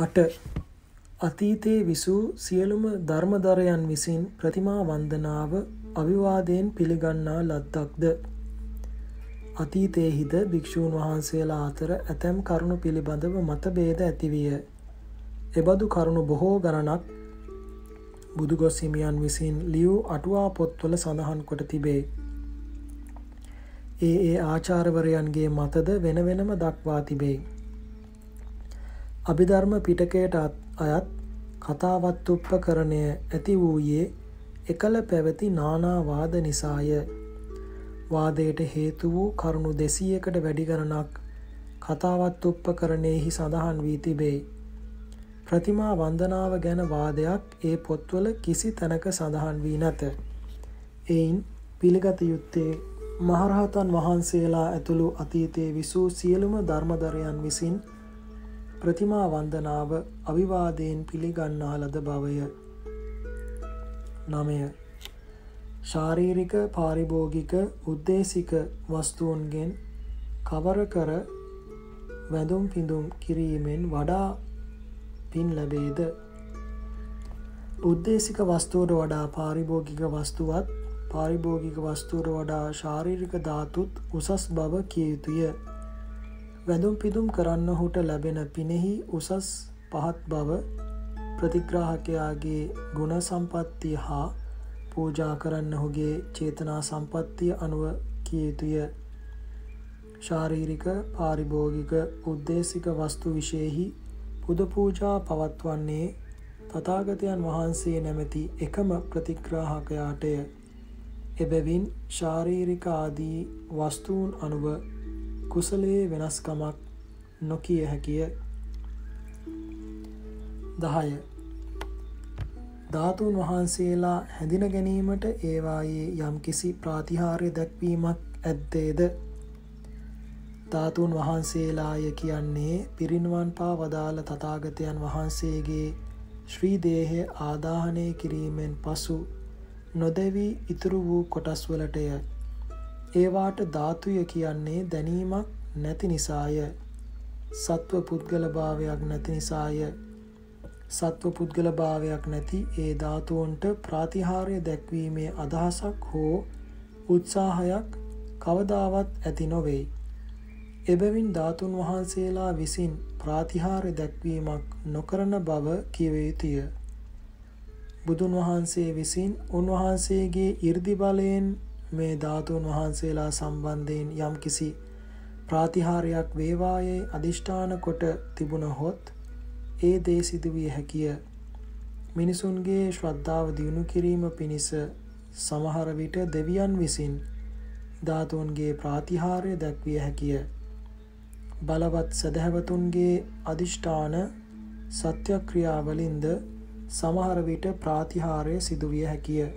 අට අතීතයේ විසූ සියලුම ධර්මදරයන් විසින් ප්‍රතිමා වන්දනාව අවිවාදයෙන් පිළිගන්නා ලද්දක්ද අතීතයේහිද භික්‍ෂූන් වහන්සේලා අතර ඇතැම් කරුණු පිළිබඳව මතභේද ඇතිවිය. එබඳු කරුණු බොහෝ ගණනක් බුදුගොස් හිමියන් විසින් ලියූ අටුවා පොත්වල සඳහන් කොට තිබේ. ඒ ඒ ආචාර්වරයන්ගේ මතද වෙන වෙනම දක්වා තිබේ. අභිධර්ම පිටකයට අයත් කතාවත්තුප්පකරණය ඇති වූයේ එකල පැවති නානාවාද නිසාය. වාදයට හේතු වූ කරුණු දෙසීයකට වැඩි ගණනක් කතාවත්තුප්පකරණයෙහි සඳහන් වී තිබේ. ප්‍රතිමා වන්දනාව ගැන වාදයක් ඒ පොත්වල කිසි තැනක සඳහන් වී නැත. එයින් පිළිගත යුත්තේ මහරහතන් වහන්සේලා ඇතුළු අතීතයේ විසූ සියලුම ධර්මදරයන් විසින් ප්‍රතිමා වන්දනාව අවිවාදයෙන් පිළිගන්නා ලද බවය. නමය. ශාරීරික පාරිභෝගික උද්දේශික වස්තුූන්ගෙන් කවර කර වැදුම් පිඳුම් කිරීමෙන් වඩා පින් ලැබේද? උද්දේශික වස්තුවට වඩා පාරිභෝගික වස්තුවත් පාරිභෝගික වස්තුවට වඩා ශාරීරික ධාතුත් උසස් බව කියයුතුය වැදුම් පිදුම් කරන්න හුට ලැබෙන පිනෙහි උසස් පහත් බව ප්‍රතිග්‍රාහකයාගේ ගුණ සම්පත්තිය හා පූජා කරන්න ඔහුගේ චේතනා සම්පත්තිය අනුව කියයුතුය ශාරීරික පාරිභෝගික උද්දේශික වස්තු විශයෙහි පුදපූජා පවත්වන්නේ තතාගතයන් වහන්සේ නැමැති එකම ප්‍රතිග්‍රාහකයාටය. එබැවින් ශාරීරික ආදී වස්තුූන් අනුව කුසලයේ වෙනස්කමක් නොකිය හැකිය. දහය. ධාතුන් වහන්සේලා හැඳින ගැනීමට ඒවායේ යම් කිසි ප්‍රාතිහාර්ය දැක්වීමක් ඇත්තේද ධාතුන් වහන්සේලාය කියන්නේ පිරිනිවන් පා වදාළ තථාගතයන් වහන්සේගේ ශ්‍රීදේහය ආදාහනය කිරීමෙන් පසු නොදැවී ඉතුරු වූ කොටස්වලටය ඒවාට ධාතුය කියන්නේ දැනීමක් නැති නිසාය සත්ව පුද්ගල භාවයක් නැති නිසාය සත්ව පුද්ගල භාවයක් නැති ඒ ධාතුවන්ට ප්‍රාතිහාර්ය දැක්වීමේ අදහසක් හෝ උත්සාහයක් කවදාවත් ඇති නොවෙයි. එබැවින් ධාතුන් වහන්සේලා විසින් ප්‍රාතිහාර්ය දැක්වීමක් නොකරන බව කිවයුතුය. බුදුන් වහන්සේ විසින් උන්වහන්සේගේ ඉර්දි බලයෙන් මේ ධාතුන් වහන්සේලා සම්බන්ධයෙන් යම් කිසි ප්‍රාතිහාරයක් වේවායේ අධිෂ්ඨාන කොට තිබුණහොත් ඒ දේ සිදුවිය හැකිය. මිනිසුන්ගේ ශ්‍රද්ධාව දියුණු කිරීම පිණිස සමහර විට දෙවියන් විසින් ධාතුන්ගේ ප්‍රාතිහාරය දැක්විය හැකිය. බලවත් සැදැහැවතුන්ගේ අධිෂ්ඨාන සත්‍යක්‍රියාවලින්ද සමහර විට ප්‍රාතිහාරය සිදුවිය හැකිය.